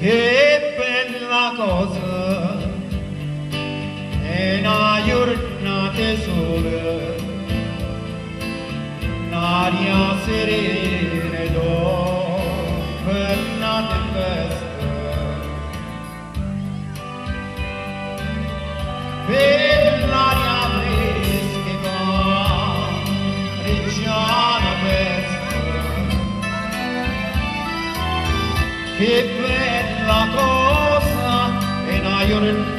che bella cosa è una giornata sola un'aria serena dopo una tempesta per l'aria fresca e reggiana festa che bella cosa è una giornata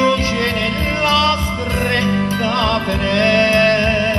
luce nella stretta venera